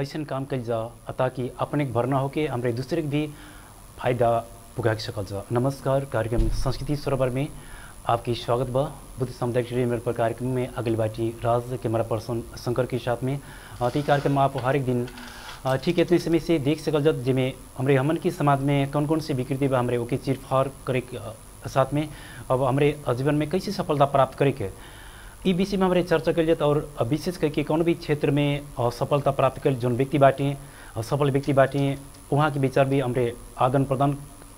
ऐसा काम कल जा ताकि अपने के भर ना होके हमारे दूसरे के भी फ़ायदा पुगा सकल जा। नमस्कार कार्यक्रम संस्कृति सरोवर में आपकी स्वागत बुद्ध सामुदायिक रेडियो मेरे पर कार्यक्रम में अगली बाटी राज कैमरा पर्सन शंकर के साथ में। तो ये कार्यक्रम आप हर एक दिन ठीक इतने समय से देख सकल जत जिसमें हमारे हमन की समाज में कौन कौन से विकृति बा हमारे ओके चिरफार करे के, साथ में। अब हमारे जीवन में कैसे सफलता प्राप्त करे के ई विषय में हमारे चर्चा कल जाता और विशेष करके कौन भी क्षेत्र में सफलता प्राप्त कर जो व्यक्ति बाटे सफल व्यक्ति बाटे वहाँ के विचार भी हमारे आदान प्रदान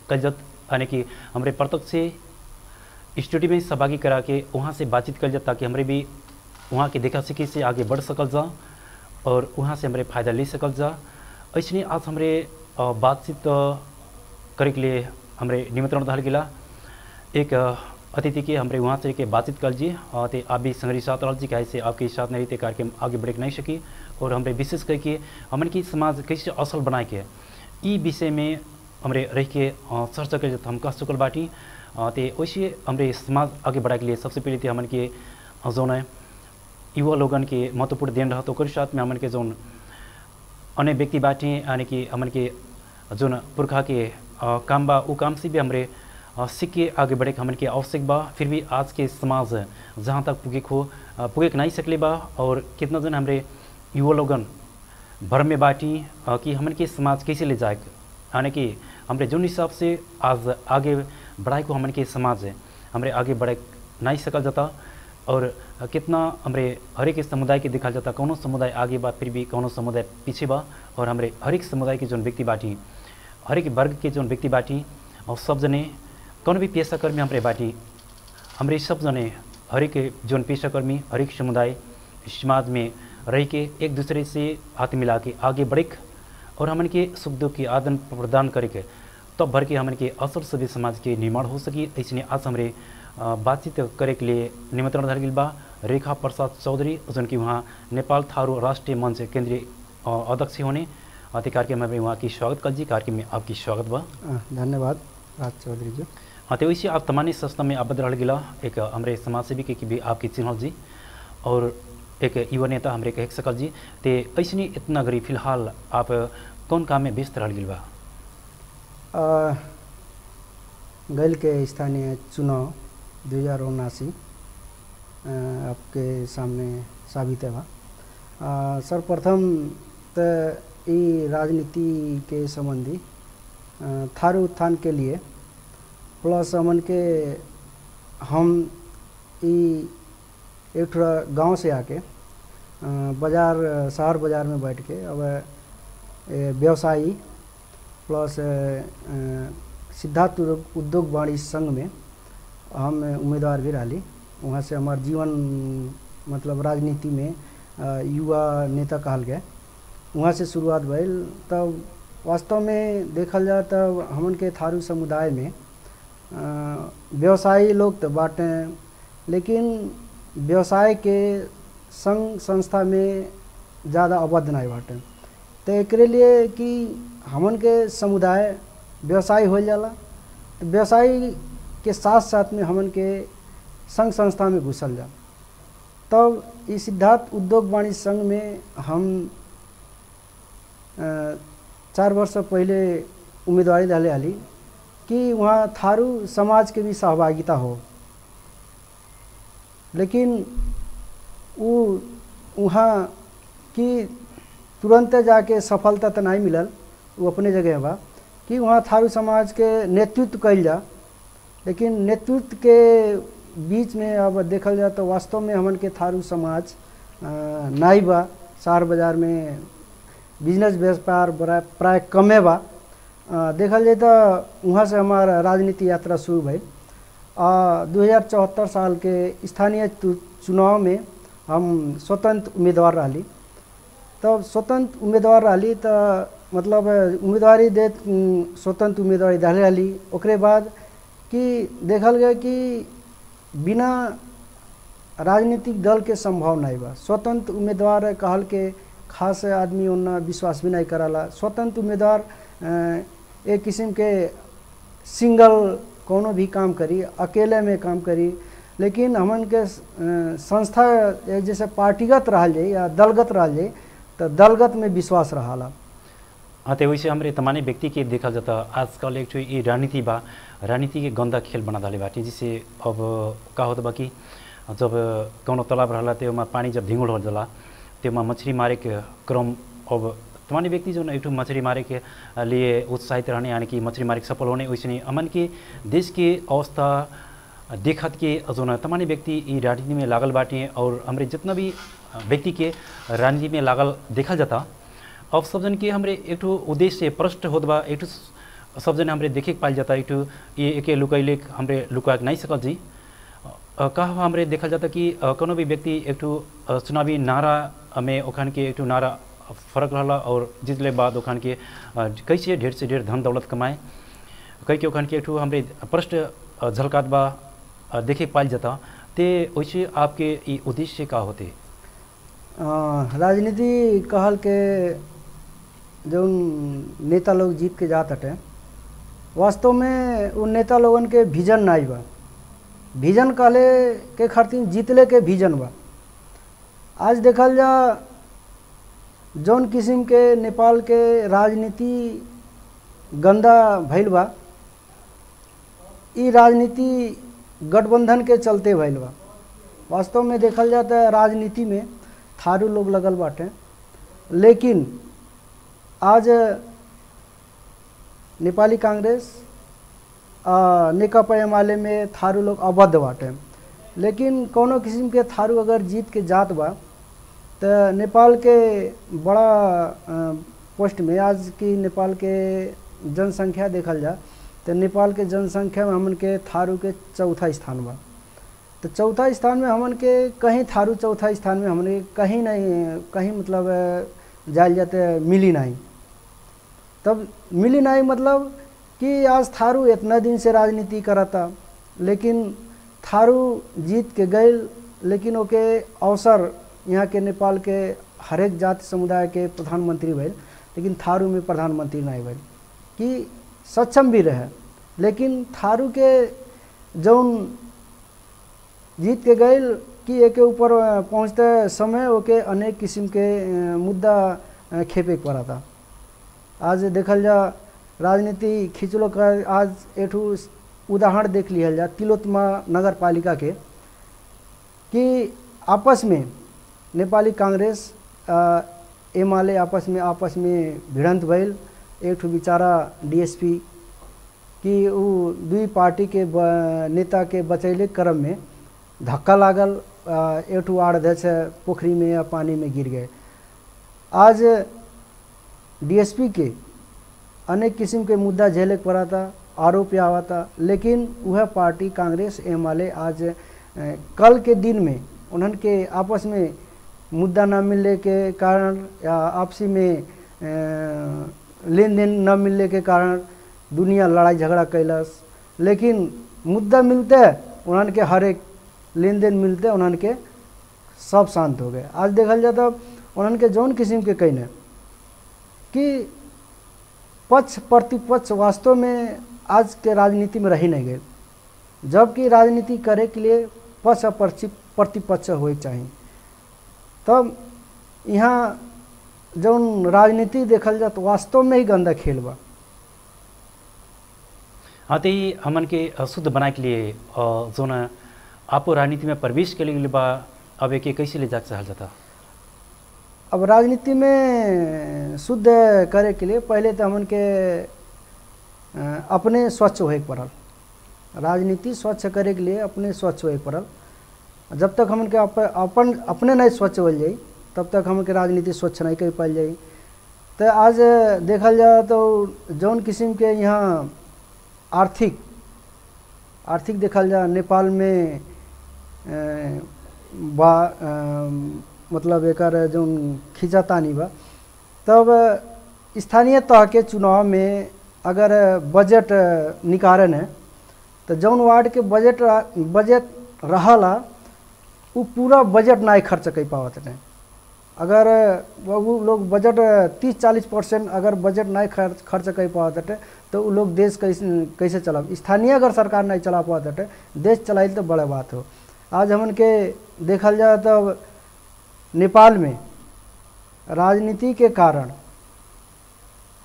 कल जात। यानी कि हमारे प्रत्यक्ष स्टूडियो में सहभागी करा के वहाँ से बातचीत कल जात ताकि हमारे भी वहाँ के देखा सीखी से आगे बढ़ सकल जा और वहाँ से हमारे फ़ायदा ले सकल जा। ऐसे आज हमारे बातचीत करे के लिए हमारे निमंत्रण दहल गिला एक अतिथि के हमारे वहाँ से के बातचीत कर जी ते आप भी संगरी साथ जी कहे से आपके साथ नहीं थे कार्यक्रम आगे बढ़ नहीं सकी। और हमारे विशेष करके हमन की समाज कैसे असल बनाए के। विषय में हमारे रह के चर्चा कर हम कह चुकल बाटी। ते वैसे हमारे समाज आगे बढ़ाए के लिए सबसे पहले तो हमन के जौन है, युवा लोगन के महत्वपूर्ण देन रहा तो ओकर साथ में हमन के जौन अन्य व्यक्ति बाटे। यानी कि हमन के जोन पुरखा के काम बा काम से भी हमरे अ, सीख के आगे बढ़े हमन के आवश्यक बा फिर भी आज के समाज जहाँ तक पुगे अ, पुगे नहीं सकले बा और कितना जन हमारे युवा लोगन भर में बाटी कि हमन के समाज कैसे ले जाए यानी कि हमारे जो हिसाब से आज आगे बढ़ाए को हमन के समाज है हमरे आगे बढ़े नहीं सकल जाता और कितना हमरे एक समुदाय के देखा जाता कौनो समुदाय आगे बा फिर भी कौनो समुदाय पीछे बा और हमारे हर एक समुदाय के जो व्यक्ति बाटी हर एक वर्ग के जो व्यक्ति बाटी और सब जने कौन भी पेशा कर्मी हमरे बाटी हमरे सब जने हर एक जोन पेशाकर्मी हर एक समुदाय, समाज में रह के एक दूसरे से हाथ मिला के आगे बढ़े और हमन के सुख दुख के आदान प्रदान करे के तब भर के हमन के असल सभ्य समाज के निर्माण हो सकी। ऐसे आज हमारे बातचीत करे के लिए निमंत्रण धर बा रेखा प्रसाद चौधरी जन की वहाँ नेपाल थारू राष्ट्रीय मंच केंद्रीय अध्यक्ष होने। अति कार्यक्रम में वहाँ की स्वागत कर जी। कार्यक्रम में आपकी स्वागत बा। धन्यवाद। राज चौधरी जी। हाँ तो वैसे आप तमानी संस्था में आबद्ध रह गिला। एक हमारे समाज सेवी के भी आपकी चिन्ह जी, और एक युवा नेता हमारे कह सकल जी, ते ऐसे इतना गरी फ़िलहाल आप कौन काम में व्यस्त रह गिल बा गैल के स्थानीय चुनाव दो हज़ार उनासी आपके सामने साबित है सर्वप्रथम तो राजनीति के संबंधी थारू उत्थान के लिए प्लस हमन के हम एक ठो गाँव से आके बाज़ार, शहर बाज़ार में बैठ के, अब व्यवसायी प्लस सिद्धार्थ उद्योग- वाणिज्य संघ में हम उम्मीदवार भी रही वहाँ से हमार जीवन मतलब राजनीति में युवा नेता कहल गए वहाँ से शुरुआत भइल। तब वास्तव में देखल जाए तब हमन के थारू समुदाय में व्यवसायी लोग तो बाटे लेकिन व्यवसाय के संघ संस्था में ज़्यादा अवध नहीं बाटे। तो एक लिए कि हमन के समुदाय व्यवसाय हो जाला तो व्यवसाय के साथ साथ में हमन के संघ संस्था में घुसल जा तब इस सिद्धार्थ उद्योग वाणिज्य संघ में हम चार वर्ष पहले उम्मीदवारी डाले हाली। कि वहाँ थारू समाज के भी सहभागिता हो। लेकिन वो वहाँ कि तुरंत जाके सफलता तो नहीं मिलल वो अपने जगह बा, कि वहाँ थारू समाज के नेतृत्व कल जा। लेकिन नेतृत्व के बीच में अब देखल जाए तो वास्तव में हमन के थारू समाज नहीं बा। शहर बाज़ार में बिज़नेस, व्यापार बड़ा प्राय कमे बा। देखल जाए तो वहाँ से हमारा राजनीति यात्रा शुरू भई दो हज़ार चौहत्तर साल के स्थानीय चुनाव में हम स्वतंत्र उम्मीदवार रही तब स्वतंत्र उम्मीदवार रही तो मतलब उम्मीदवारी दे स्वतंत्र उम्मीदवारी दिले रही बाद कि देखल गया कि बिना राजनीतिक दल के संभव नहीं बा। स्वतंत्र उम्मीदवार कहल के खास आदमी उन्ना विश्वास भी नहीं कराला। स्वतंत्र उम्मीदवार एक किस्म के सिंगल कोनो भी काम करी, अकेले में काम करी, लेकिन हमन के संस्था जैसे पार्टीगत रहल जाए या दलगत रहल जाए तो दलगत में विश्वास रहा हाँ तो वैसे हमारे तमाने व्यक्ति के देखा जाता, आजकल एक ये राजनीति बा राजनीति के गंदा खेल बना डाले बाटे जिससे अब का होता बा कि, जब कौनो तालाब रहला तो पानी जब ढिंगुल हो जाला तो मछली मारे के क्रम अब तमाने व्यक्ति जो एक मछली मारे के लिए उत्साहित रहने यानी कि मछली मारे सफल होने वैसे अमन के देश के अवस्था देखत के जो न। व्यक्ति ई राजनीति में लागल बाटे और हमारे जितना भी व्यक्ति के राजनीति में लागल देखा जाता अब सब जन के हमरे एक उद्देश्य प्रश्न होत बा। एक सब जन हमरे देखे के पाइल जाता। एक ये एक लुकैले हमरे लुका नहीं सकल जी। अ, का हमरे देखल जाता कि कोनो भी व्यक्ति एक चुनावी नारा में ओखान के एक नारा फ़र्क रहला और जितले बाद ओखान के कैसे ढेर से ढेर धन दौलत कमाए। कई के ओखान के एक हमरे प्रश्न झलकात बा देखे के पाइल जाता। ते वैसे आपके उद्देश्य का होते? राजनीति कहल के जो नेता लोग जीत के जात हटे, वास्तव में उन नेता लोगन के विजन नहीं बा। विजन कहले के खातिर जीतले के विजन बा। आज देखल जा जौन किस्म के नेपाल के राजनीति गंदा भैल बा राजनीति गठबंधन के चलते भैल बा। वास्तव में देखल जाता है राजनीति में थारू लोग लगल बाटे। लेकिन आज नेपाली कांग्रेस नेकपा एमाले में थारू लोग अबद्ध बाटे। लेकिन कोनो किस्म के थारू अगर जीत के जात बा तो नेपाल के बड़ा पोस्ट में आज की नेपाल के जनसंख्या देखल जा तो नेपाल के जनसंख्या में हमन के थारू के चौथा स्थान बा। तो चौथा स्थान में हमन के कहीं थारू चौथा स्थान में हमन कहीं नहीं, कहीं मतलब जायल जाते मिली नहीं। तब मिली नहीं मतलब कि आज थारू इतना दिन से राजनीति करता, लेकिन थारू जीत के गए लेकिन ओके अवसर यहाँ के नेपाल के हरेक जाति समुदाय के प्रधानमंत्री भइल लेकिन थारू में प्रधानमंत्री नहीं भइल कि सक्षम भी रहे, लेकिन थारू के जौन जीत के गए कि एक ऊपर पहुँचते समय ओके अनेक किस्म के मुद्दा खेपे पड़ा था आज देखल जा, राजनीति खिंचलो का आज एठू उदाहरण देख लिहल जा तिलोत्तमा नगर पालिका के, कि आपस में नेपाली कांग्रेस एमाले आपस में आपस में भिड़ंत भइल। एक बेचारा डीएसपी कि उ दुई पार्टी के नेता के बचैले क्रम में धक्का लागल एक वार्ड अध्यक्ष पोखरी में या पानी में गिर गए। आज डीएसपी के अनेक किस्म के मुद्दा झेले पड़ा था आरोप आवा था लेकिन वह पार्टी कांग्रेस, एमाले आज कल के दिन में उन्हन के आपस में मुद्दा न मिलने के कारण या आपसी में लेन देन न मिलने के कारण दुनिया लड़ाई झगड़ा कैलस। लेकिन मुद्दा मिलते, उन्हन के हर एक लेन देन मिलते, उन्हन के सब शांत हो गए। आज देखल जाता उन्हन के जौन किस्म के कहने कि पक्ष, प्रतिपक्ष वास्तव में आज के राजनीति में रही नहीं गए। जबकि राजनीति करे के लिए पक्ष और प्रतिपक्ष होए चाहिए तब यहाँ जौन राजनीति देखल जात वास्तव में ही गंदा खेल बा। हाँ तो हमन के शुद्ध बनाए के लिए जो न आप राजनीति में प्रवेश के लिए बा अब एक कैसे ले जाके चाहल जाता? अब राजनीति में शुद्ध करे के लिए पहले तो हमन के अपने स्वच्छ होए पड़ल। राजनीति स्वच्छ करे के लिए अपने स्वच्छ होए पड़ल। जब तक अप, अपन अपने नहीं स्वच्छ हो जाई तब तक हमन राजनीति स्वच्छ नहीं कर पाल जाई। तो आज देखल जाए तो जौन किस्म के यहाँ आर्थिक आर्थिक देखल जाए नेपाल में बा मतलब एकर जौन खिंचातानी बा तब स्थानीय तह के चुनाव में अगर बजट निकारण है तो जौन वार्ड के बजट बजट रहला उ पूरा बजट नहीं खर्च कर पावत नहीं अगर, वो लोग बजट तीस चालीस परसेंट अगर बजट नहीं खर्च खर्च कर पावत हटे तो उ लोग देश कैसे कैसे चला स्थानीय अगर सरकार नहीं चला पावत हटे देश चलाई तो बड़ा बात हो। आज हमन के देखल जाए तो नेपाल में राजनीति के कारण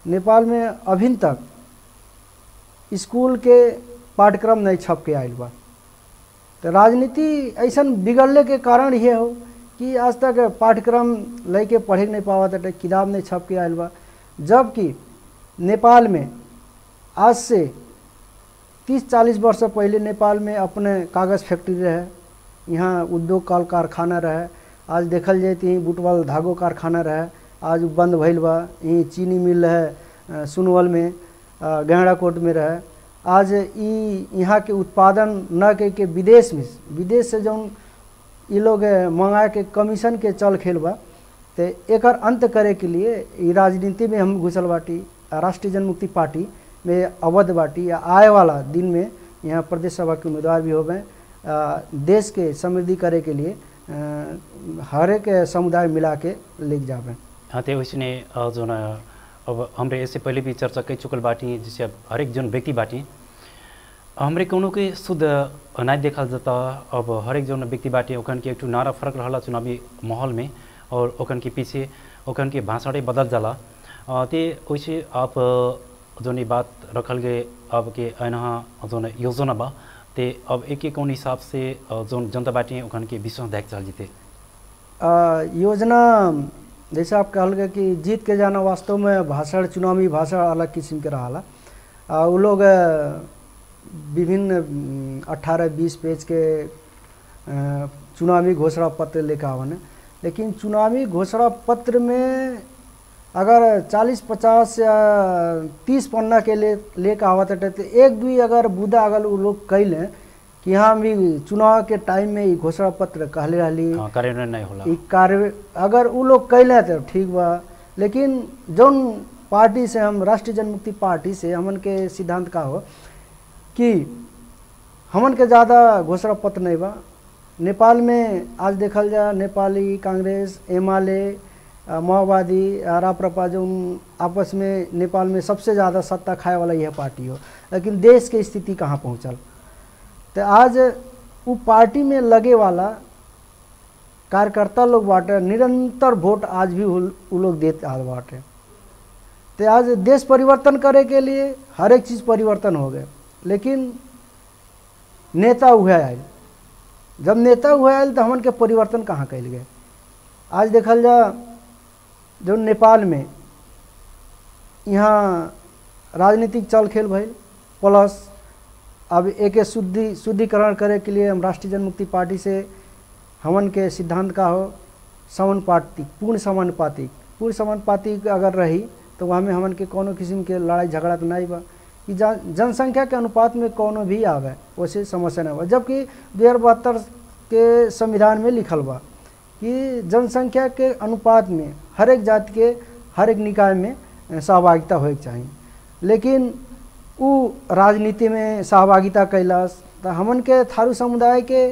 नेपाल में अभी तक स्कूल के पाठ्यक्रम नहीं छप के आयल बा। तो राजनीति ऐसा बिगड़ले के कारण ये हो कि आज तक पाठ्यक्रम लेके पढ़े नहीं पावा था किताब नहीं छप के आयल बा। जबकि नेपाल में आज से तीस चालीस वर्ष पहले नेपाल में अपने कागज़ फैक्ट्री रहे, यहाँ उद्योग कल कारखाना रहे, आज देखल जाए तो बुटवल धागो कारखाना रहे, आज बंद भइल बा, यहीं चीनी मिल रहे सुनवल में गहरा कोट में रहे। आज यहाँ के उत्पादन न के, के विदेश में विदेश से जौन ये लोग मंगा के कमीशन के चल खेल बा तो एक अंत करे के लिए राजनीति में हम घुसल बाटी राष्ट्रीय जनमुक्ति पार्टी में अवध बाटी या आए वाला दिन में यहाँ प्रदेश सभा के उम्मीदवार भी हो गए देश के समृद्धि करे के लिए हर एक समुदाय मिला के ले जावे हाँ तो वैसे जो अब हमरे इससे पहले भी चर्चा कर चुकल बाटी जैसे अब हर एक जन व्यक्ति बाटी हमरे कोनो के शुद्ध नहीं देखल जाता, अब हर एक जन व्यक्ति बाटे ओखन के एक नारा फ़र्क रहा चुनावी माहौल में और ओखन के पीछे ओखन के भाषण बदल जाला। ते वैसे आप जो बात रखल गए अब के अनहा जो योजना बा, ते अब एक एक कौन हिसाब से जो जनता बाटी ओखन के विश्वास देख चल जीते? योजना, जैसे आप कहल गए कि जीत के जाना वास्तव में भाषण चुनावी भाषण अलग किस्म के रहा वो लोग विभिन्न अट्ठारह बीस पेज के चुनावी घोषणा पत्र लेकर आवन लेकिन चुनावी घोषणा पत्र में अगर 40-50 या 30 पन्ना के ले लेकर आवत है तो एक दुई अगर बुदा अगर वो लोग कैल कि हाँ भी चुनाव के टाइम में घोषणा पत्र कहले रही कार्यान्वयन नहीं होला। कार्य अगर वो लोग कैले तो ठीक बा। लेकिन जौन पार्टी से हम राष्ट्रीय जनमुक्ति पार्टी से हमन के सिद्धांत का हो कि हमन के ज़्यादा घोषणा पत्र नहीं बा। नेपाल में आज देखल जा, नेपाली, कांग्रेस एमाले माओवादी राप्रपा जो आपस में, नेपाल में सबसे ज़्यादा सत्ता खाए वाला यह पार्टी हो। लेकिन देश के स्थिति कहाँ पहुँचल? तो आज वो पार्टी में लगे वाला कार्यकर्ता लोग बाटे, निरंतर वोट आज भी वो लोग देते आ बाटे। तो आज देश परिवर्तन करे के लिए हर एक चीज़ परिवर्तन हो गए। लेकिन नेता हुए आयल। जब नेता हुए आयल तो हमन के परिवर्तन कहाँ कैल गए? आज देखल जा, जो नेपाल में यहाँ राजनीतिक चल खेल भइल, प्लस अब एक शुद्धि, शुद्धिकरण करे के लिए हम राष्ट्रीय जनमुक्ति पार्टी से हमन के सिद्धांत का हो, समानुपातिक, पूर्ण समानुपातिक। पूर्ण समानुपातिक अगर रही तो वहाँ में हमन के कोनो किस्म के लड़ाई झगड़ा तो नहीं बा। कि जनसंख्या के अनुपात में कोनो भी आवे, वैसे समस्या नहीं बा जबकि दो हज़ार बहत्तर के संविधान में लिखल बा कि जनसंख्या के अनुपात में, हर एक जाति के, हर एक निकाय में सहभागिता होए चाहिए लेकिन उ राजनीति में सहभागिता कैलास तो हमन के थारू समुदाय के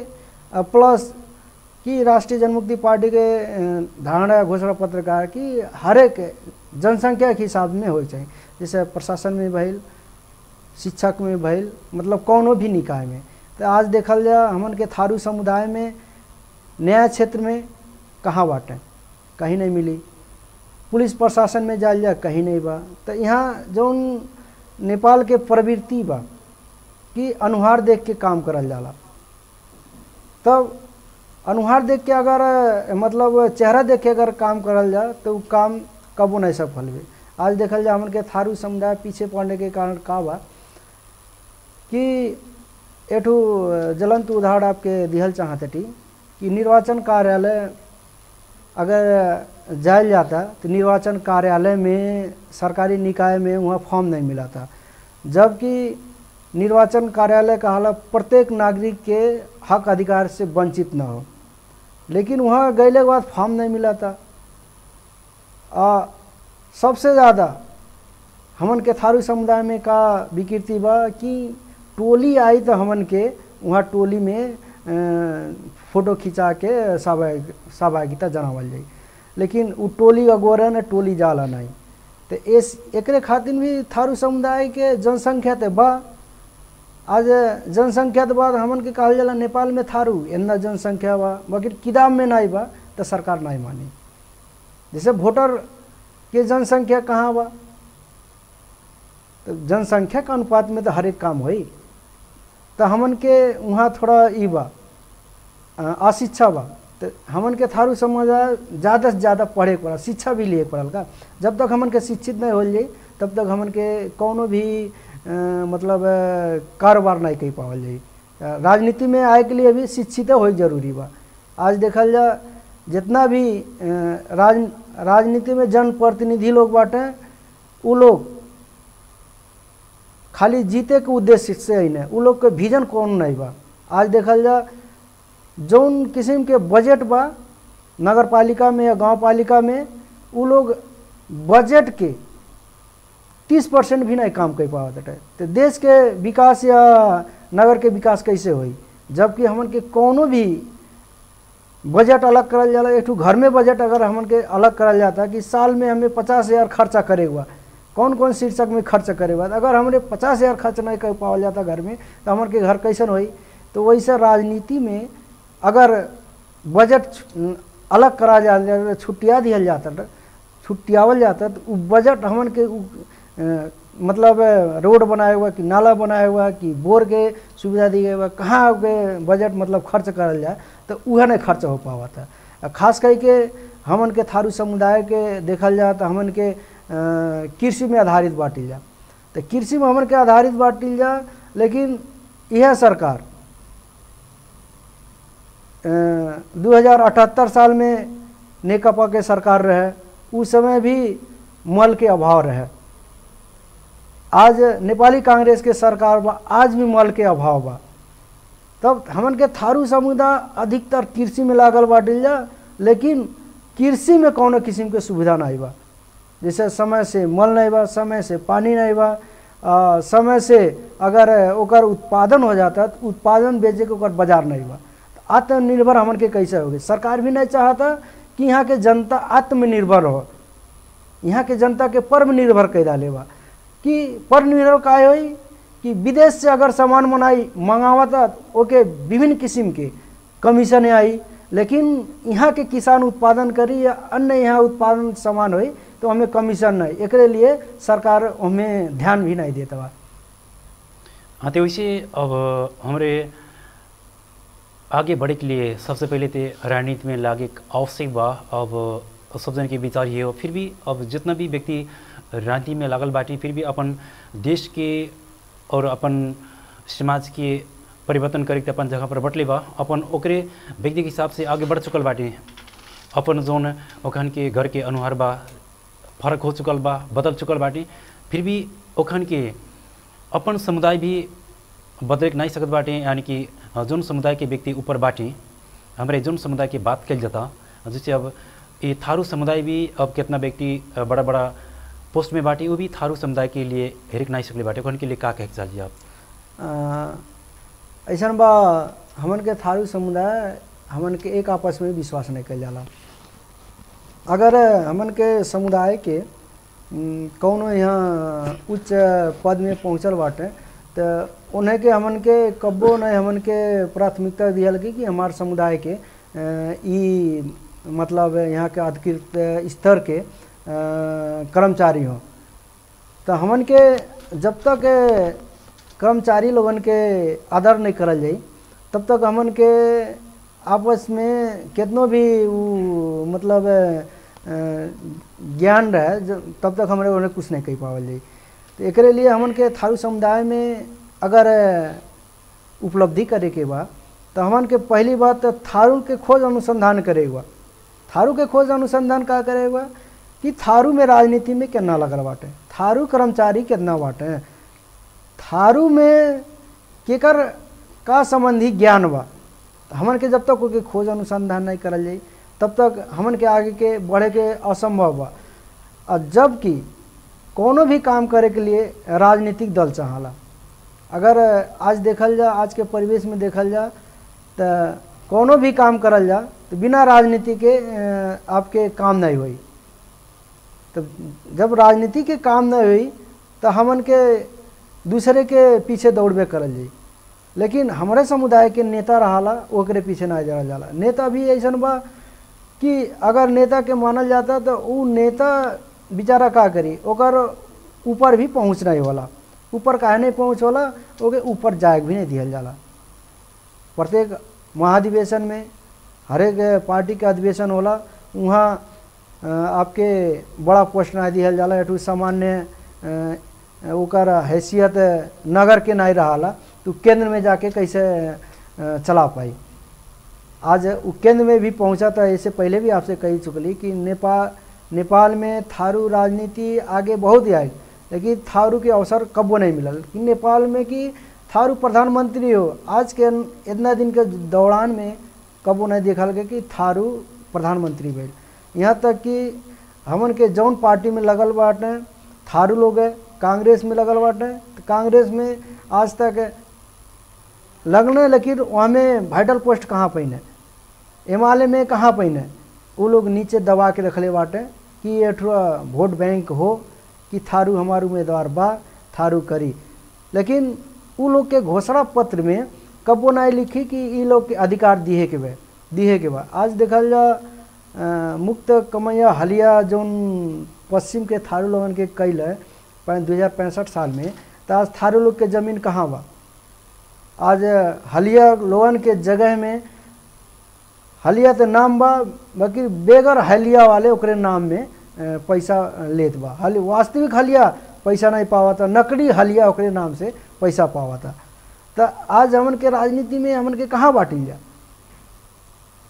प्लस कि राष्ट्रीय जनमुक्ति पार्टी के धारणा घोषणा पत्रकार कि हर एक जनसंख्या के हिसाब में हो चाहिए जैसे प्रशासन में भइल शिक्षक में भइल मतलब कौनो भी निकाय में। तो आज देखल जा, हमन के थारू समुदाय में, न्याय क्षेत्र में कहाँ बाटे? कहीं नहीं मिली। पुलिस प्रशासन में जाल जा, कहीं नहीं बा। तो यहाँ जौन नेपाल के प्रवृत्ति बा, कि अनुहार देख के काम करल जाला। तब अनुहार देख के अगर मतलब चेहरा देख के अगर काम करल जा तो काम कबो नहीं सफल हुए आज देखल जा, हमन के थारू समुदाय पीछे पड़ने के कारण का बा? कि एठू ज्वलंत उदाहरण आपके दिहल चाहते टी कि निर्वाचन कार्यालय अगर जायल जाता तो निर्वाचन कार्यालय में सरकारी निकाय में वहाँ फॉर्म नहीं मिला था। जबकि निर्वाचन कार्यालय का हालत प्रत्येक नागरिक के हक अधिकार से वंचित न हो। लेकिन वहाँ गए के बाद फॉर्म नहीं मिला था। आ, सबसे ज़्यादा हमन के थारू समुदाय में का विकृति बा कि टोली आई तो हमन के, वहाँ टोली में फ़ोटो खिंचा के सहभागिता जनावल जाई। लेकिन उ टोली अगोरा न टोली जाला नहीं। तो इस एकरे खातिर भी थारू समुदाय के जनसंख्या तो बा। आज जनसंख्या के बाद हमन के कहल जाला, नेपाल में थारू इतना जनसंख्या बा। मगर किताब में नहीं बा तो सरकार नहीं मानी। जैसे वोटर के जनसंख्या कहाँ बा? तो जनसंख्या के अनुपात में तो हर एक काम होई। तो हमन के वहाँ थोड़ा बा अशिक्षा बा। तो हमन के थारू समुदाय ज़्यादा से ज़्यादा पढ़े पड़ा शिक्षा भी लिए पड़ल का। जब तक हमन के शिक्षित नहीं हो जाई तब तक हमन के कोनो भी अ, मतलब कारोबार नहीं कर पावल जाई। राजनीति में आए के लिए भी शिक्षित हो ज़रूरी बा। आज देखल जा जितना भी राज राजनीति में जनप्रतिनिधि लोग बाटे उ लोग खाली जीते के उद्देश्य से ही नहीं उ लोग के विजन कौन नहीं बा। आज देखल जा, जौन किस्म के बजट बा नगर पालिका में या गाँव पालिका में, उ लोग बजट के तीस परसेंट भी नहीं काम कर पावत है तो देश के विकास या नगर के विकास कैसे होई? जबकि हमन के कोनो भी बजट अलग करल जाला, एक घर में बजट अगर हमन के अलग करल जाता कि साल में हमें पचास हज़ार खर्चा करे हुआ कौन कौन शीर्षक में खर्च करे हुआ अगर हमने पचास हज़ार खर्च नहीं कर पावल जाता घर में तो हमन के घर कैसन हो तो वैसे राजनीति में अगर बजट अलग करा जा छुट्टिया दिया जाता छुट्टियावल जाता तो बजट हमन के उ, अ, मतलब रोड बनाया हुआ कि नाला बनाया हुआ कि बोर के सुविधा दी गई हुआ कहाँ के बजट मतलब खर्च करल जाए तो वह नहीं खर्च हो पावा था खास करके हमन के थारू समुदाय के देखल जाए तो हमन के कृषि में आधारित बाटिल तो कृषि में हमन के आधारित बाटिल जा, लेकिन यह सरकार दू साल में नेकपा के सरकार रहे उस समय भी मल के अभाव रहे। आज नेपाली कांग्रेस के सरकार बा, आज भी मल के अभाव बा। तब हमन के थारू समुदाय अधिकतर कृषि में लागल बाटिल जा, लेकिन कृषि में कौनो किस्म के सुविधा नहीं बा। जैसे समय से मल नहीं बा समय से पानी नहीं बा आ, समय से अगर ओकर उत्पादन हो जाता तो उत्पादन बेचे के बाज़ार नहीं बा। आत्मनिर्भर हमन के कैसे होगी? सरकार भी नहीं चाहता कि यहाँ के जनता आत्मनिर्भर हो। यहाँ के जनता के पर्व निर्भर कर डाले बा। कि पर्व निर्भर का होई कि विदेश से अगर सामान मनाई मंगावता ओके विभिन्न किस्म के कमीशन आई लेकिन यहाँ के किसान उत्पादन करी या अन्य यहाँ उत्पादन सामान होई तो हमें कमीशन नहीं। एकरे लिए सरकार हमें ध्यान भी नहीं देता बा हाँ तो वैसे अब हमारे आगे बढ़े के लिए सबसे पहले तो राजनीति में लागे आवश्यक बा। अब सब जन के विचार ये हो, फिर भी अब जितना भी व्यक्ति राजनीति में लागल बाटी, फिर भी अपन देश के और अपन समाज के परिवर्तन करे के अपन जगह पर बटले बा। अपन ओकरे व्यक्ति के हिसाब से आगे बढ़ चुकल बाटे। अपन जोन ओखन के घर के अनुहार बा फ़र्क हो चुकल बा, बदल चुकल बाटे। फिर भी ओखन के अपन समुदाय भी बदल नहीं सकत बाटे, यानी कि जोन समुदाय के व्यक्ति ऊपर बाटे। हमारे जोन समुदाय की बात कल जाता, जैसे अब ये थारू समुदाय भी अब कितना व्यक्ति बड़ा बड़ा पोस्ट में बाटे, वो भी थारू समुदाय के लिए हेरिक नहीं सकले बाटे। उनके लिए का कहे चाहिए आप? ऐसा बा, हमन के थारू समुदाय हमन के एक आपस में विश्वास नहीं कल जाला। अगर हमन के समुदाय के कौनो यहाँ उच्च पद में पहुँचल बाटे तो उन्हें के हमन के कब्बो नहीं हमन के प्राथमिकता दियल कि हमार समुदाय के ई मतलब यहाँ के अधिकृत स्तर के कर्मचारी हों। तो हमन के जब तक कर्मचारी लोगन के आदर नहीं करल जाई, तब तक हमन के आपस में कितनो भी उ मतलब ज्ञान रहे जो- तब तक हमारे उन्हें कुछ नहीं कह पावल। जाई तो एकरे लिए हमन के थारू समुदाय में अगर उपलब्धि करे के बा तो हमन के पहली बात तो थारू के खोज अनुसंधान करे बा थारू के खोज अनुसंधान का करे बा कि थारू में राजनीति में कितना लगल बाटे? थारू कर्मचारी कितना बाटे? थारू में केकर का संबंधी ज्ञान बा? तो हमन के जब तक ओके खोज अनुसंधान नहीं करल जाई तब तक हमन के आगे के, बढ़े के असंभव बा। और जबकि कोनो भी काम करे के लिए राजनीतिक दल चाहला। अगर आज देखल जा, आज के परिवेश में देखल जा तो कोनो भी काम करल जा तो बिना राजनीति के आपके काम नहीं हुई। तो जब राजनीति के काम नहीं हुई तो हमन के दूसरे के पीछे दौड़बे करल जाई। लेकिन हमारे समुदाय के नेता रहाला, ओकरे पीछे ना जाल जाला। नेता भी ऐसा बा कि अगर नेता के मानल जाता तो वो नेता बेचारा का करी? ओकर ऊपर भी पहुँच नहीं होला। ऊपर काहे नहीं पहुँच होला? ओके ऊपर जाए भी नहीं दिहल जाला। प्रत्येक महाधिवेशन में हर एक पार्टी के अधिवेशन होला वहाँ आपके बड़ा पोस्ट नहीं दिहल जाला, एठू सामान्य ओकर हैसियत नगर के नहीं रहा तो केंद्र में जाके कैसे चला पाई? आज वो केंद्र में भी पहुँचा था, इससे पहले भी आपसे कही चुकली कि नेपाल नेपाल में थारू राजनीति आगे बहुत ही आई, लेकिन थारू के अवसर कबो नहीं मिलल कि नेपाल में कि थारू प्रधानमंत्री हो, आज के इतना दिन के दौरान में कबो नहीं देखल गया कि थारू प्रधानमंत्री भइल यहाँ तक कि हमन के जौन पार्टी में लगल बाटे थारू लोग कांग्रेस में लगल बाटे तो कांग्रेस में आज तक लगने लेकिन वहाँ में वाइटल पोस्ट कहाँ पहिने एमाले में कहाँ पहिने वो लोग नीचे दबा के रखले बाटे कि ये वोट बैंक हो कि थारू हमार उम्मीदवार बा थारू करी। लेकिन उ लोग के घोषणा पत्र में कबो नहीं लिखी कि ये लोग के अधिकार दिए के बा दिए के बा। आज देखल जा अ, मुक्त कमैया हलिया जौन पश्चिम के थारू लोगन के कैल दो हज़ार पैंसठ साल में तो आज थारू लोग के ज़मीन कहाँ बा? आज हलिया लोगन के जगह में, हलिया तो नाम बा, बाकी बेगर हलिया वाले ओकरे नाम में पैसा लेत बा। हल, वास्तविक हलिया पैसा नहीं पावा था नकली हलिया ओकरे नाम से पैसा पावा था तो आज हमन के राजनीति में हमन के कहाँ बाटिल जा?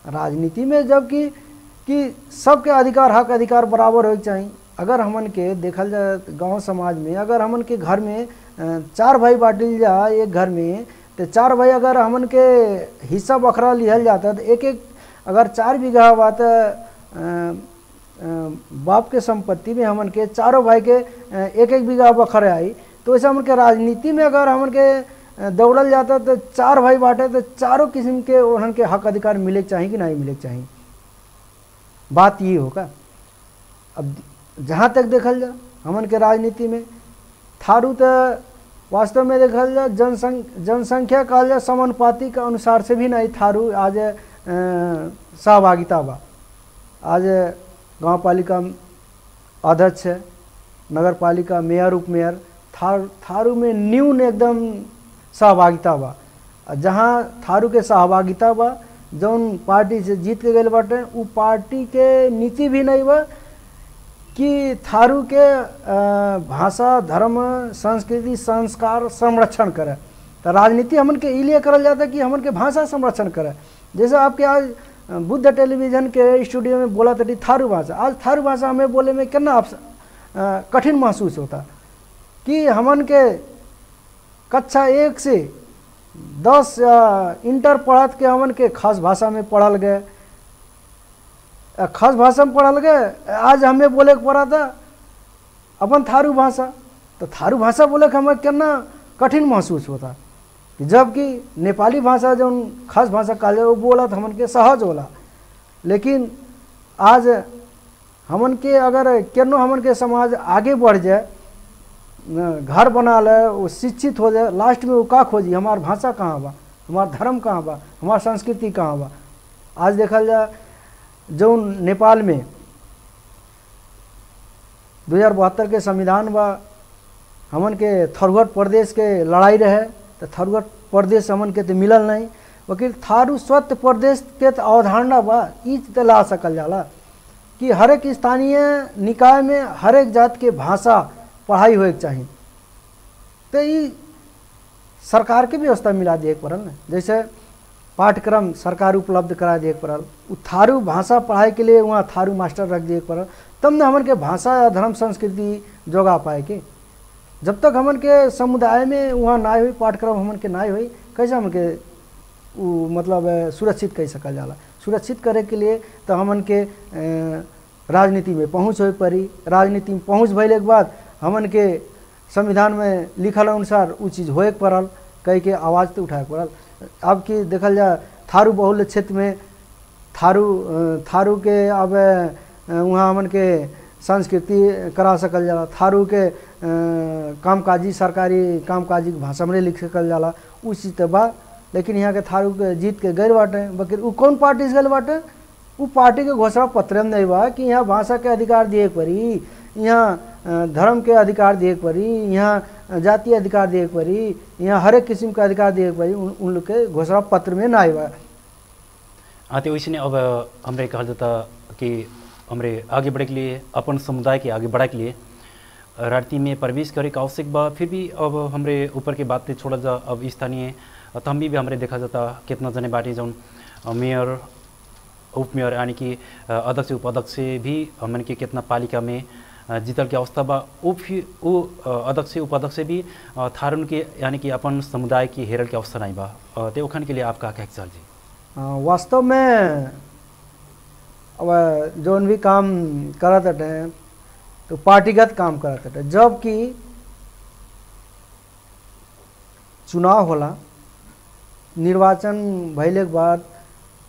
राजनीति में जबकि, कि सबके अधिकार, हक अधिकार बराबर होके चाहिए अगर हमन के देखल जाए गाँव समाज में, अगर हमन के घर में चार भाई बाटिल जा, एक घर में तो चार भाई अगर हमन के हिस्सा बखरा लिहल जाता तो एक एक अगर चार बीघा बा तो बाप के संपत्ति में हमन के चारों भाई के एक एक बीघा बखरे आई। तो वैसे हमन के राजनीति में अगर हमन के दौड़ल जाता तो चार भाई बाटे तो चारों किस्म के उन्हन के हक अधिकार मिले चाहिए कि नहीं मिले चाहिए बात ये होगा अब जहाँ तक देखल जा हमन के राजनीति में थारू तो वास्तव में देखल जा जनसंख, जनसंख्या कहल जा समानुपाती के अनुसार से भी नहीं थारू। आज सहभागिता बा। आज गाँव पालिका अध्यक्ष है नगर पालिका मेयर उप मेयर थार, थारू में न्यून एकदम सहभागिता बा। जहाँ थारू के सहभागिता बा, जौन पार्टी से जीत के गए बाटे, उ पार्टी के नीति भी नहीं बा कि थारू के भाषा, धर्म, संस्कृति, संस्कार संरक्षण करे। तो राजनीति हमन के इसलिए करल जाता कि हमन के भाषा संरक्षण करे। जैसे आपके आज बुद्ध टेलीविज़न के स्टूडियो में बोला था थारू भाषा। आज थारू भाषा हमें बोले में कितना कठिन महसूस होता। कि हमन के कक्षा एक से दस इंटर पढ़त के हमन के खास भाषा में पढ़ल गए। खास भाषा में पढ़ल गए आज हमें बोले के पड़ा था, अपन थारू भाषा। तो थारू भाषा बोले के हमें कितना कठिन महसूस होता। जबकि नेपाली भाषा जो खास भाषा कहा वो बोला तो हमन के सहज होला। लेकिन आज हमन के अगर केनो हमन के समाज आगे बढ़ जाए घर बना ले, वो शिक्षित हो जाए, लास्ट में वो का खोजी, हमार भाषा कहाँ बा, हमार धर्म कहाँ बा, हमार संस्कृति कहाँ बा। आज देखल जाए जो नेपाल में दो हज़ार बहत्तर के संविधान बा हमन के थरगढ़ प्रदेश के लड़ाई रहे तो थरगढ़ प्रदेश हमन के तो मिलल नहीं। वकील, थारू स्वत प्रदेश के तो अवधारणा बा तो ला सकल जाला कि हर एक स्थानीय निकाय में हर एक जात के भाषा पढ़ाई होए चाहिए तो सरकार के व्यवस्था मिला दिए के पड़ल जैसे पाठ्यक्रम सरकार उपलब्ध करा दिए पड़ल। उ थारू भाषा पढ़ाई के लिए वहाँ थारू मास्टर रख दिए पड़ल। तब न हमन के भाषा या धर्म संस्कृति जोगा पाए के। जब तक हमन के समुदाय में वहाँ ना हुई, पाठ्यक्रम हमन के ना हुई, कैसे हमन के उ मतलब सुरक्षित कह सकल जाला? सुरक्षित करे के लिए तो हमन के राजनीति में पहुँच हो पड़ी। राजनीति में पहुँच भैले के बाद हमन के संविधान में लिखल अनुसार उ चीज़ होए पड़ल। कह के आवाज़ तो उठाए पड़ल। अब की देखल जाए थारू बहुल क्षेत्र में, थारू थारू के अब वहाँ हमन के संस्कृति करा सकल जाला। थारू के कामकाजी, सरकारी कामकाजी भाषा में लिख सकल जाला। उ चीज़ तो बा। लेकिन यहाँ के थारू के जीत के गए बाटे। बकर उ कौन पार्टी से गए बाटे? वो पार्टी के घोषणा पत्र में नहीं बा कि यहाँ भाषा के अधिकार दिए पड़ी यहाँ धर्म के अधिकार दिए पड़ी यहाँ जातीय अधिकार दिए पड़ी यहाँ हर एक किस्म के अधिकार दिए पड़ी उन, लोग के घोषणा पत्र में ना बा हाँ। तो वैसे अब हमरे कहा जाता कि हमरे आगे बढ़े के लिए अपन समुदाय के आगे बढ़े के लिए राजनीति में प्रवेश करे के आवश्यक बा फिर भी अब हमरे ऊपर के बात छोड़ा जा अब स्थानीय तो हम भी, भी हमरे देखा जाता कितना जने बाटे जौन मेयर उप मेयर यानी कि अध्यक्ष उपाध्यक्ष भी हमन के कितना पालिका में जीतल के अवस्था बा। वो फिर वो अध्यक्ष, उपाध्यक्ष भी थारुन के, यानी कि अपन समुदाय के हेरल के अवस्था नहीं बा। के लिए आपका क्या ख्याल जी? वास्तव में, अब जौन भी काम करत हटे तो पार्टीगत काम करत हटे। जबकि चुनाव होला, निर्वाचन भइले के बाद,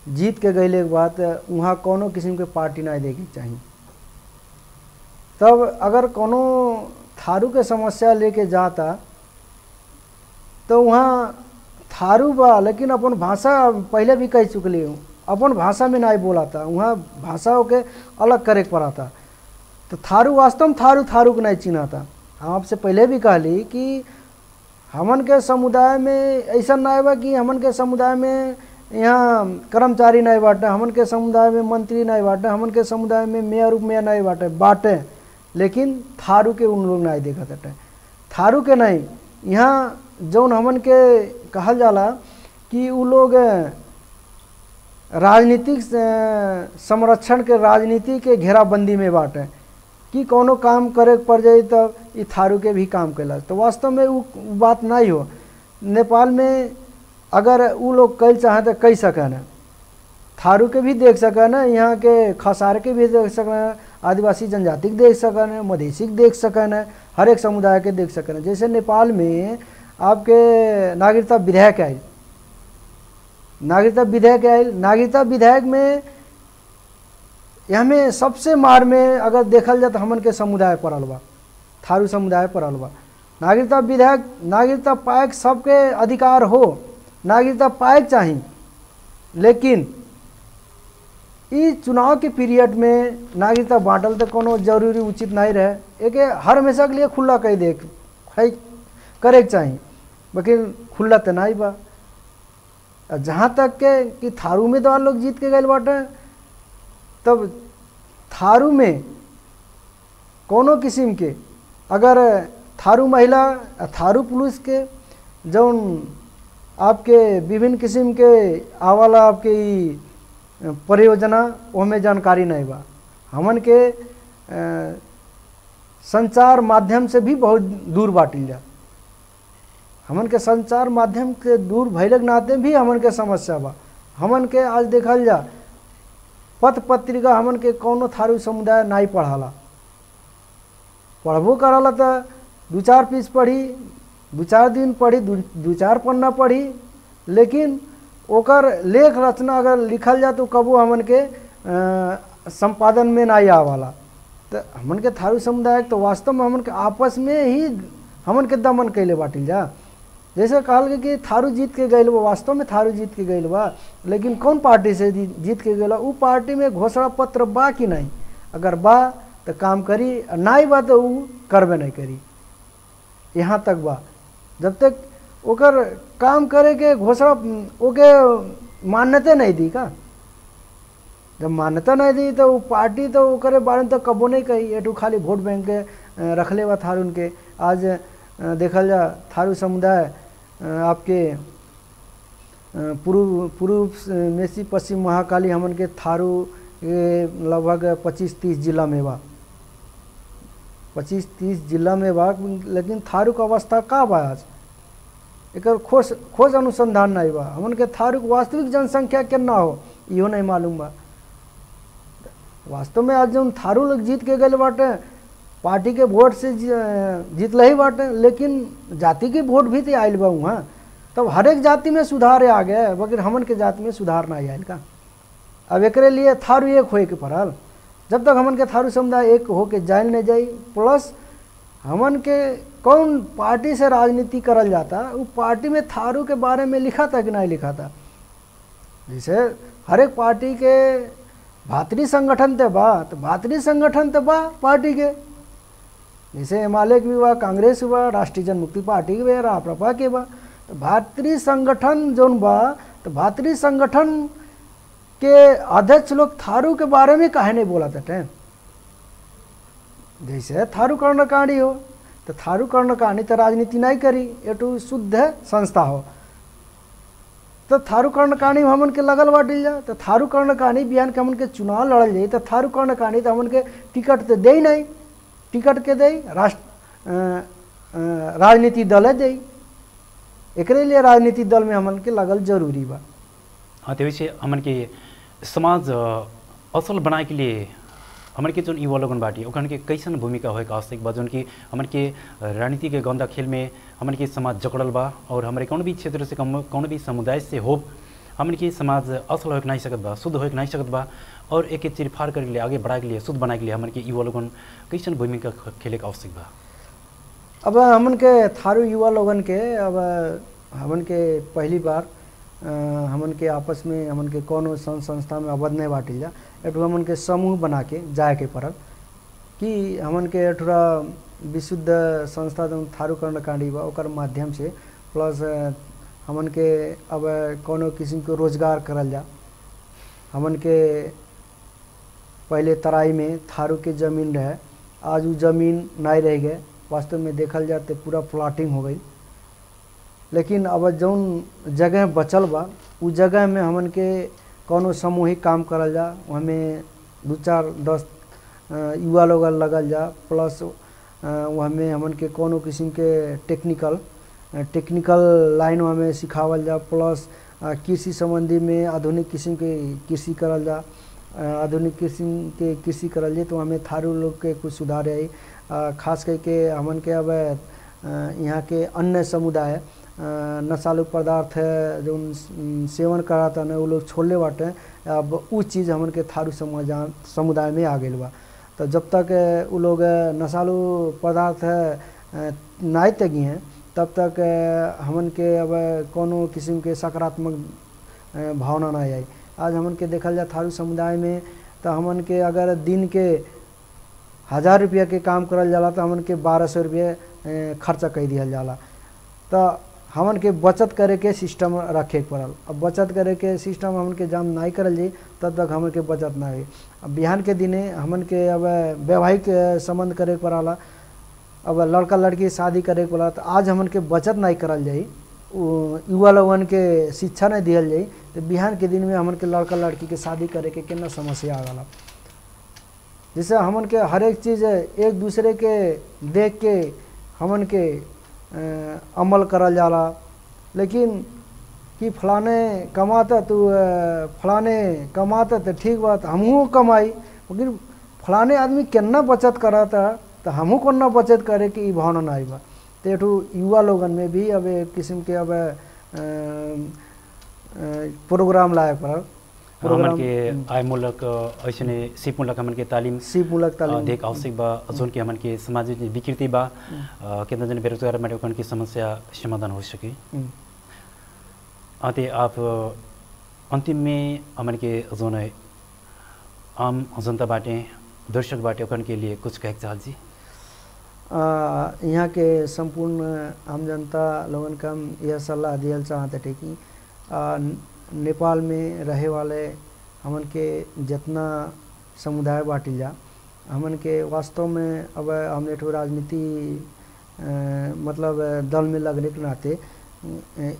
जीत के गइले के बाद वहाँ कोनो किस्म के पार्टी नहीं देखे के चाही। तब अगर कोनो थारू के समस्या लेके जाता तो वहाँ थारू बा, लेकिन अपन भाषा पहले भी कह चुकली हूँ। अपन भाषा में नहीं बोला था वहाँ भाषा के अलग करे पड़ा था तो थारू वास्तव में थारू थारू को नहीं चिन्हा था हम आपसे पहले भी कहली कि हमन के समुदाय में ऐसा नहीं बा कि हमन के समुदाय में यहाँ कर्मचारी नहीं बाटे, हमन के समुदाय में मंत्री नहीं बाटे, हमन के समुदाय में मेयर उपमेयर नहीं बाटे बाटे। लेकिन थारू के उन लोग नहीं देखा था थारू के नहीं, यहाँ जौन हमन के कहल जाला कि उ लोग राजनीतिक संरक्षण के राजनीति के घेराबंदी में बाटे। कि कोनो काम करे पड़ जाए तो ये थारू के भी काम कैला। तो वास्तव में उ बात नहीं हो। नेपाल में अगर उ लोग कैल चाहे तो कह सके थारू के भी देख सके न यहाँ के खसार के भी देख सके न आदिवासी जनजाति के देख सकन न मधेसी के देख सकन न हर एक समुदाय के देख सकन। न जैसे नेपाल में आपके नागरिकता विधेयक आई नागरिकता विधेयक आयल। नागरिकता विधेयक में यहाँ में सबसे मार में अगर देखल जाए तो हमन के समुदाय पड़ल बा। थारू समुदाय पड़ल बा। नागरिकता विधेयक, नागरिकता पाए सबके अधिकार हो। नागरिकता पाए के चाही। लेकिन ई चुनाव के पीरियड में नागरिकता बांटल तो कोनो ज़रूरी उचित नहीं रहे। एक हर हमेशा के लिए खुला कह दे करे के चाही लेकिन खुला तो नहीं बा। जहाँ तक के कि थारू उम्मीदवार लोग जीत के गए बाटे, तब थारू में कोनो किस्म के, अगर थारू महिला, थारू पुलिस के जौन आपके विभिन्न किस्म के आवाला आपके परियोजना ओमे जानकारी नहीं बा। हमन के अ, संचार माध्यम से भी बहुत दूर बाटिल जा। हमन के संचार माध्यम के दूर भैलक नाते भी हमन के समस्या बा। हमन के आज देखल जा पत्र पत्रिका हमन के कौनो थारू समुदाय नहीं पढ़ाला। पढ़बो करला तो दू चार पीस पढ़ी दू चार दिन पढ़ी दू चार पन्ना पढ़ी लेकिन ओकर लेख रचना अगर लिखल जा तो कबो हमन के अ, संपादन में नहीं आवाला तो हमन के थारू समुदाय तो वास्तव में हमन के आपस में ही हमन के दमन कैले बाटिल जा। जैसे कहल कि थारू जीत के गए वास्तव में थारू जीत के गए बा लेकिन कौन पार्टी से जीत के गए उ पार्टी में घोषणा पत्र बा कि नहीं? अगर बा तो काम करी आ नहीं बा तो करबे नहीं करी। यहाँ तक बा। जब तक ओकर काम करे के घोषणा, ओके मान्यता नहीं दी का? जब मान्यता नहीं दी तो वो पार्टी तो ओकरे बारे में तो कबो नहीं कही। एटू खाली वोट बैंक के रखले बा थारू के आज देखल जा, थारू समुदाय आपके पूर्व पूर्व मेसी पश्चिम महाकाली हमन के थारू लगभग पच्चीस तीस जिला में बा। पच्चीस तीस जिला में बा, लेकिन थारू के अवस्था का बा आज? एकर खोज खोज अनुसंधान नहीं बा हमन के थारू वास्तविक जनसंख्या केना हो, इहो नहीं मालूम बा वास्तव में आज जौन थारू लोग जीत के गए बाटे, पार्टी के वोट से जी- जीतल ही बाटे, लेकिन जाति के वोट भी तो आयल बा वहाँ तब हर एक जाति में सुधार आ गया मगर हमन के जाति में सुधार नहीं आयल का। अब एक लिए थारू एक होए के पड़ल। जब तक हमन के थारू समुदाय एक होके जायल नहीं जाई, प्लस हमन के कौन पार्टी से राजनीति करल जाता? वो पार्टी में थारू के बारे में लिखा था कि नहीं लिखा था जैसे हर एक पार्टी के भातृ संगठन ते बा तो भातृ संगठन तो बा पार्टी के। जैसे हिमालय के भी बा, कांग्रेस बा, राष्ट्रीय जनमुक्ति पार्टी के बा राप्रपा के बा। तो भातृ संगठन जौन बा तो भातृ संगठन के अध्यक्ष लोग थारू के बारे में काहे नहीं बोला था जैसे थारू कर्णकांडी हो तो थारू कर्णकांडी तो राजनीति नहीं करी, एटू शुद्ध संस्था हो। तो थारू कर्णकांडी में हमन के लगल बाटिल जा तो थारू कर्णकांडी बिहान के हमन के चुनाव लड़ल जाई तो थारू कर्णकांडी तो हमन के टिकट तो दे नहीं, टिकट के दे राष्ट्र राजनीति दल दे एकरे लिए राजनीति दल में हमन के लगल ज़रूरी बा। हाँ तो वैसे हमन के समाज असल बनाए के लिए हमन के जोन युवा लोगन बाटी ओखन के कैसन भूमिका के आवश्यक बा? जोन की हमन के राजनीति के गंदा खेल में हमन के समाज जकड़ल बा, और हमारे कौन भी क्षेत्र से कौन भी समुदाय से हो हमन के समाज असल हो नहीं सकत बा, शुद्ध के नहीं सकत बा, और एक चिरफार करे लिए, आगे बढ़ाए के लिए, शुद्ध बनाए के लिए हमन के युवा लोगन कैसन भूमिका खेले के आवश्यक बा? अब हमन के थारू युवा लोगन के अब हमन के पहली बार हमन के आपस में हमन के कोनो संस्था में अवध नहीं बाटिल जा। एठू हमन के समूह बना के जाए के पड़ल, कि हमन के एठुरा विशुद्ध संस्था जौन थारू कर्णकांडी बा माध्यम से, प्लस हमन के अब कोनो किस्म के रोज़गार करल जा। हमन के पहले तराई में थारू के ज़मीन रहे, आज वो ज़मीन नहीं रह गए, वास्तव में देखल जाए तो पूरा प्लाटिंग हो गई। लेकिन अब जौन जगह बचल बा, उ जगह में हमन के कोनो सामूहिक काम करल जा हमें दू चार दस युवा लोग लगल जा, प्लस हमें हमन के कोनो किस्म के टेक्निकल टेक्निकल लाइन हमें सिखावल जा, प्लस कृषि संबंधी में आधुनिक किस्म के कृषि करल जा आधुनिक किस्म के कृषि करल जाए तो हमें थारू लोग के कुछ सुधार आई। खास करके हमन के अब यहाँ के अन्य समुदाय नशालु पदार्थ है जो सेवन कराता ना वो लोग छोड़ले बाटे अब उ चीज़ हमन के थारू समुदाय में आ गई बा। तो जब तक उ लोग नशालु पदार्थ अ, नहीं तगी हैं तब तक हमन के अब कोनो किस्म के सकारात्मक भावना नहीं आई। आज हमन के देखल जाए थारू समुदाय में तो हमन के अगर दिन के हज़ार रुपया के काम करल जाला तो हमन के बारह सौ रुपये खर्चा कर दिया जाला। तो हमन के बचत करे के सिस्टम रखे पड़ल। अब बचत करे के सिस्टम हमन के जाम नहीं करल तब तक हमन के बचत ना अब बिहान के दिने हमन के अब वैवाहिक संबंध करे पड़ाला। अब लड़का लड़की शादी करे के पड़ला तो आज हमन के बचत नहीं करल उ- युवा लोगन के शिक्षा नहीं दियल जाई। तो बिहान के दिन में हमन के लड़का लड़की के शादी करे के केना समस्या आ गला जैसे हमन के हर एक चीज़ एक दूसरे के देख के हमन के अमल करल जाला। लेकिन कि फलाने कमाता तो फलाने कमाता तो ठीक बात, हमहू कमाई। लेकिन फलाने आदमी केना बचत कराता तो हमहू कोना बचत करे कि भावना ना बा तो एठू युवा लोगन में भी अब एक किस्म के अब प्रोग्राम लाए पड़ल। हमन के आय मूलक ऐसने सिप मूलक हमन के तालीम सीप मूलक तालीम। देख आवश्यक बा। जोन की हमन के समाज में विकृति बा। केतना जन बेरोजगार माटे ओखन की समस्या समाधान हो सके। हम्म। अते आप अंतिम में हमन के जोन है आम जनता बाटे दर्शक बाटे ओखन के लिए कुछ कहे चाहत जी। यहाँ के संपूर्ण आम जनता लोगन का यह सलाह दियल चाहते थे कि नेपाल में रहे वाले हमन के जितना समुदाय बाटिल जा। हमन के वास्तव में अब हमने ठो राजनीति मतलब दल में लगने के नाते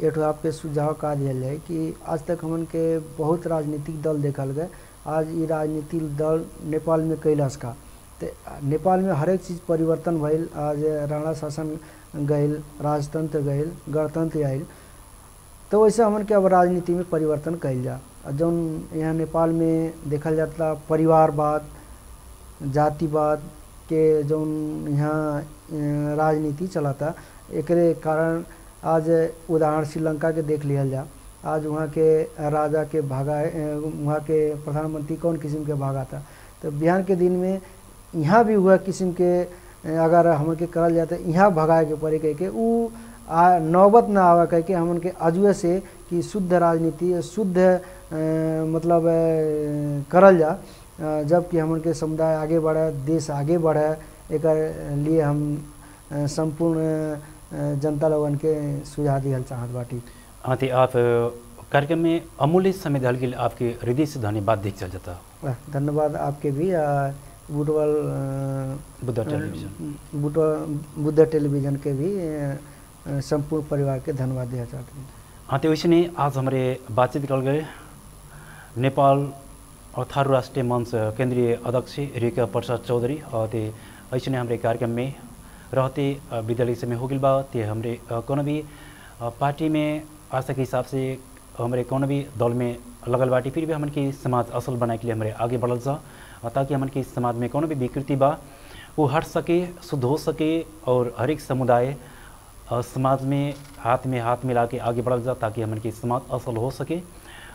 एठो आपके सुझाव का दिया जाए कि आज तक हमन के बहुत राजनीतिक दल देखल गए। आज ये राजनीतिक दल नेपाल में कैलाश का। ते नेपाल में हर एक चीज़ परिवर्तन भइल। आज राणा शासन गइल, राजतंत्र गइल, गणतंत्र आइल। तो वैसे हमन के अब राजनीति में परिवर्तन कइल जा। जौन यहाँ नेपाल में देखल जाता परिवारवाद, जातिवाद के जौन यहाँ राजनीति चलाता एक कारण आज उदाहरण श्रीलंका के देख लिया जा। आज वहाँ के राजा के भागा वहाँ के प्रधानमंत्री कौन किस्म के भागा था? तो बिहार के दिन में यहाँ भी हुआ किस्म के अगर हमन के करल जाए तो यहाँ भगाए के पड़े कह के। उ आ नौबत ना आवा कह के हमन के अजुए से कि शुद्ध राजनीति शुद्ध मतलब करल जा जबकि हमन के समुदाय आगे बढ़े देश आगे बढ़े एक लिए हम संपूर्ण जनता लोगन के सुझाव दिहल चाहत बाटी। हाँ तो आप कार्यक्रम में अमूल्य समय दल के लिए आपके हृदय से धन्यवाद देख चल जाता धन्यवाद आपके भी अ, बुटवल बुद्धा टेलीविज़न। बुटवल बुद्ध टेलीविज़न के भी संपूर्ण परिवार के धन्यवाद दिया चाहते हैं। हाँ तो वैसे नहीं आज हमारे बातचीत कर गए नेपाल और थारू राष्ट्रीय मंच केंद्रीय अध्यक्ष रेखा प्रसाद चौधरी और ते ऐसे ने हमारे कार्यक्रम में रहते विद्यालय समय हो गई बा। ते हमारे कोनो भी पार्टी में आशा के हिसाब से हमारे कोनो भी दल में लगल बाटी, फिर भी हमन की समाज असल बनाए के लिए हमारे आगे बढ़ल जा ताकि हमन की समाज में कोनो भी विकृति बा वो हट सके, शुद्ध हो सके और हर एक समुदाय समाज में हाथ में हाथ मिला के आगे बढ़ल जा ताकि हमन की समाज असल हो सके।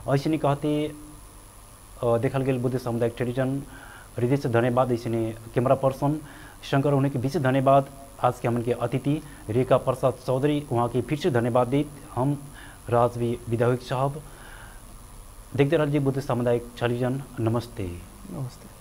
ऐसे कहते देखल गया बुद्ध सामुदायिक टेलीविज़न हृदय से धन्यवाद, ऐसे कैमरा पर्सन, शंकर होने के बीच धन्यवाद, आज के हमन के अतिथि, रेखा प्रसाद चौधरी, वहाँ के फिर से धन्यवाद दी हम राज भी विधायक साहब, देखते रहिए बुद्ध सामुदायिक टेलीविज़न नमस्ते। नमस्ते।